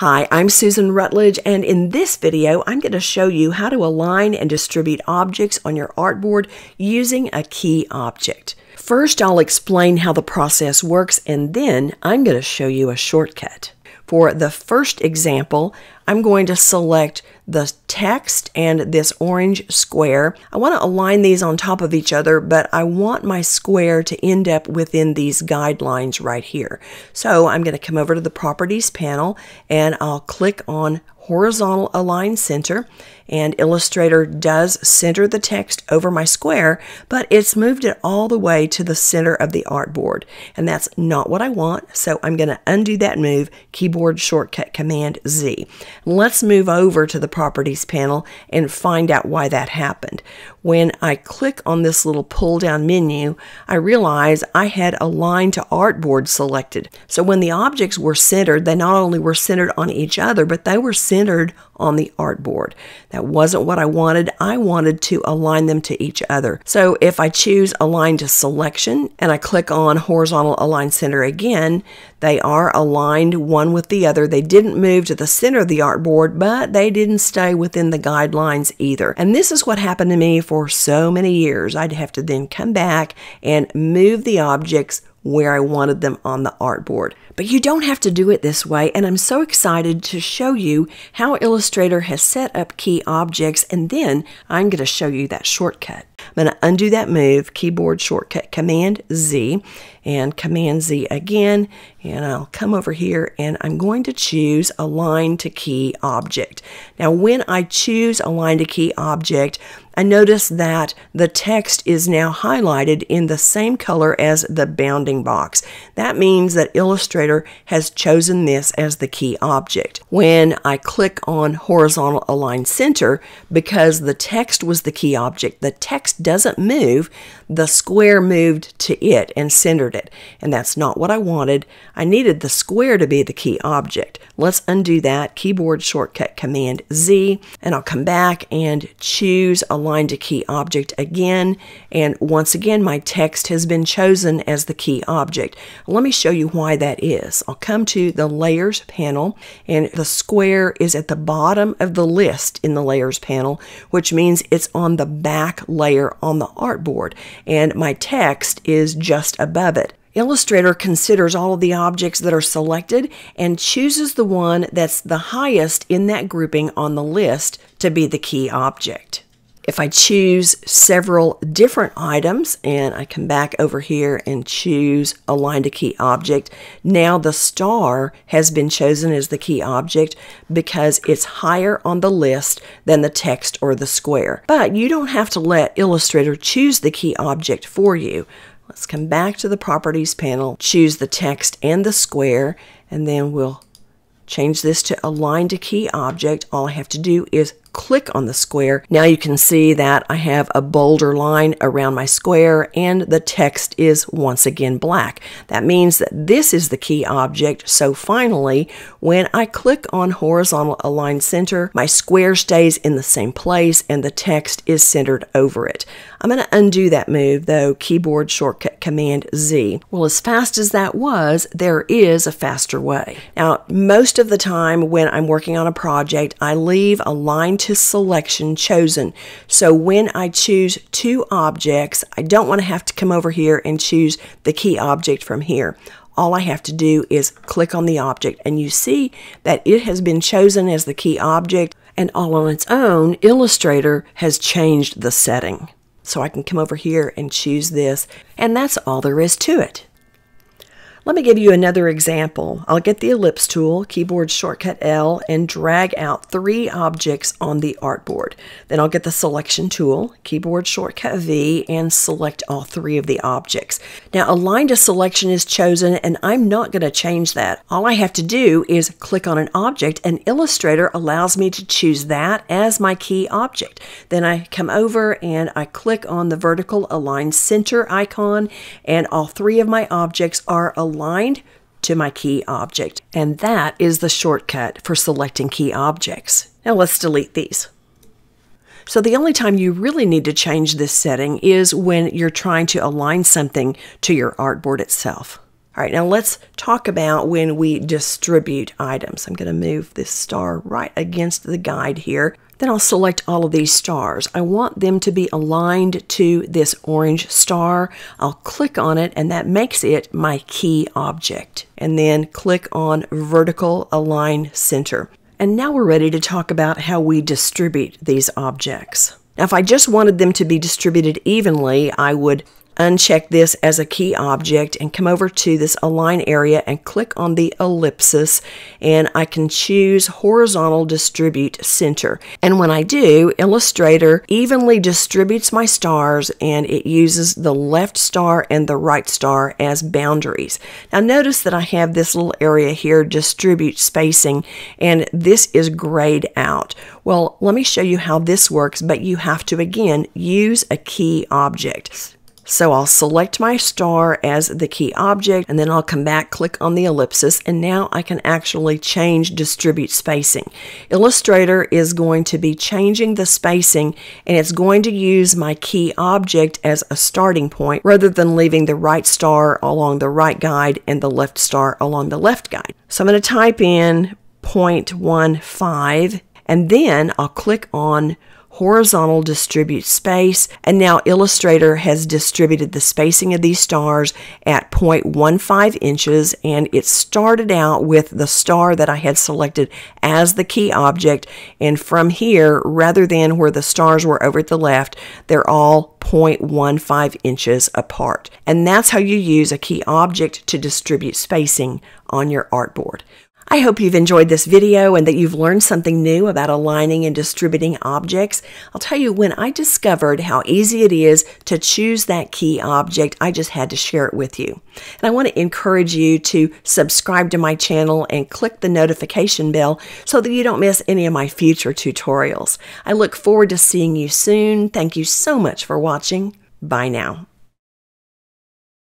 Hi, I'm Susan Rutledge, and in this video, I'm going to show you how to align and distribute objects on your artboard using a key object. First, I'll explain how the process works, and then I'm going to show you a shortcut. For the first example, I'm going to select the text and this orange square. I want to align these on top of each other, but I want my square to end up within these guidelines right here. So I'm going to come over to the Properties panel and I'll click on Horizontal Align Center and Illustrator does center the text over my square, but it's moved it all the way to the center of the artboard. And that's not what I want, so I'm going to undo that move, keyboard shortcut Command Z. Let's move over to the Properties panel and find out why that happened. When I click on this little pull down menu, I realize I had Align to Artboard selected. So when the objects were centered, they not only were centered on each other, but they were centered on the artboard. That wasn't what I wanted. I wanted to align them to each other. So if I choose Align to Selection and I click on Horizontal Align Center again, they are aligned one with the other. They didn't move to the center of the artboard, but they didn't stay within the guidelines either. And this is what happened to me for so many years. I'd have to then come back and move the objects where I wanted them on the artboard. But you don't have to do it this way, and I'm so excited to show you how Illustrator has set up key objects, and then I'm going to show you that shortcut. I'm going to undo that move, keyboard shortcut Command Z, and Command Z again, and I'll come over here and I'm going to choose Align to Key Object. Now when I choose Align to Key Object, I notice that the text is now highlighted in the same color as the bounding box. That means that Illustrator has chosen this as the key object. When I click on Horizontal Align Center, because the text was the key object, the text doesn't move, the square moved to it and centered it. And that's not what I wanted. I needed the square to be the key object. Let's undo that. Keyboard shortcut Command Z, and I'll come back and choose Align to Key Object again. And once again, my text has been chosen as the key object. Let me show you why that is. I'll come to the Layers panel, and the square is at the bottom of the list in the Layers panel, which means it's on the back layer on the artboard, and my text is just above it. Illustrator considers all of the objects that are selected and chooses the one that's the highest in that grouping on the list to be the key object. If I choose several different items and I come back over here and choose align to key object, now the star has been chosen as the key object because it's higher on the list than the text or the square. But you don't have to let Illustrator choose the key object for you. Let's come back to the properties panel, choose the text and the square, and then we'll change this to align to key object. All I have to do is click on the square, now you can see that I have a bolder line around my square and the text is once again black. That means that this is the key object. So finally, when I click on horizontal align center, my square stays in the same place and the text is centered over it. I'm going to undo that move though, keyboard shortcut Command Z. Well, as fast as that was, there is a faster way. Now, most of the time when I'm working on a project, I leave align to selection chosen. So when I choose two objects, I don't want to have to come over here and choose the key object from here. All I have to do is click on the object and you see that it has been chosen as the key object and all on its own, Illustrator has changed the setting. So I can come over here and choose this and that's all there is to it. Let me give you another example. I'll get the ellipse tool, keyboard shortcut L, and drag out three objects on the artboard. Then I'll get the selection tool, keyboard shortcut V, and select all three of the objects. Now align to selection is chosen and I'm not going to change that. All I have to do is click on an object and Illustrator allows me to choose that as my key object. Then I come over and I click on the vertical align center icon and all three of my objects are aligned aligned to my key object. And that is the shortcut for selecting key objects. Now let's delete these. So the only time you really need to change this setting is when you're trying to align something to your artboard itself. All right, now let's talk about when we distribute items. I'm going to move this star right against the guide here. Then I'll select all of these stars. I want them to be aligned to this orange star. I'll click on it and that makes it my key object. And then click on vertical align center. And now we're ready to talk about how we distribute these objects. Now, if I just wanted them to be distributed evenly, I would uncheck this as a key object and come over to this align area and click on the ellipsis and I can choose horizontal distribute center. And when I do, Illustrator evenly distributes my stars and it uses the left star and the right star as boundaries. Now notice that I have this little area here, distribute spacing, and this is grayed out. Well, let me show you how this works, but you have to again use a key object. So I'll select my star as the key object and then I'll come back, click on the ellipsis, and now I can actually change distribute spacing. Illustrator is going to be changing the spacing and it's going to use my key object as a starting point rather than leaving the right star along the right guide and the left star along the left guide. So I'm going to type in 0.15 and then I'll click on horizontal distribute space, and now Illustrator has distributed the spacing of these stars at 0.15 inches, and it started out with the star that I had selected as the key object, and from here, rather than where the stars were over at the left, they're all 0.15 inches apart. And that's how you use a key object to distribute spacing on your artboard. I hope you've enjoyed this video and that you've learned something new about aligning and distributing objects. I'll tell you, when I discovered how easy it is to choose that key object, I just had to share it with you. And I want to encourage you to subscribe to my channel and click the notification bell so that you don't miss any of my future tutorials. I look forward to seeing you soon. Thank you so much for watching. Bye now.